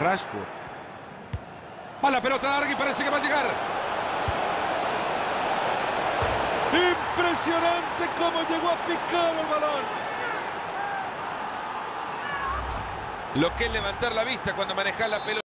Rashford. Va la pelota larga y parece que va a llegar. Impresionante cómo llegó a picar el balón. Lo que es levantar la vista cuando manejas la pelota.